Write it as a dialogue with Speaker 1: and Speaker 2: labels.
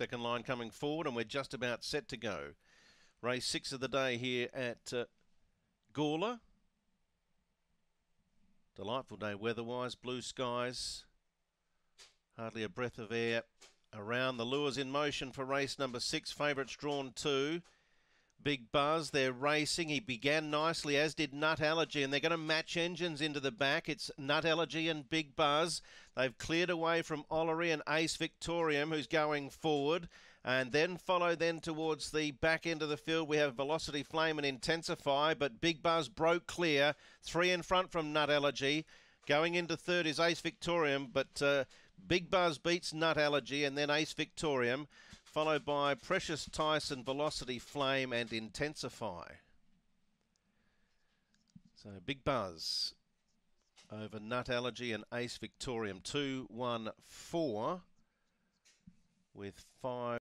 Speaker 1: Second line coming forward, and we're just about set to go. Race six of the day here at uh, Gawler. Delightful day weather-wise, blue skies, hardly a breath of air around. The lures in motion for race number six. Favourites drawn two. Big Buzz, they're racing. He began nicely, as did Nut Allergy, and they're going to match engines into the back. It's Nut Allergy and Big Buzz. They've cleared away from Ollery and Ace Victorium, who's going forward. And then follow then towards the back end of the field. We have Velocity Flame and Intensify, but Big Buzz broke clear. Three in front from Nut Allergy. Going into third is Ace Victorium, but uh, Big Buzz beats Nut Allergy and then Ace Victorium followed by Precious Tyson, Velocity Flame, and Intensify. So Big Buzz over Nut Allergy and Ace Victorium. 2 1 4 with five.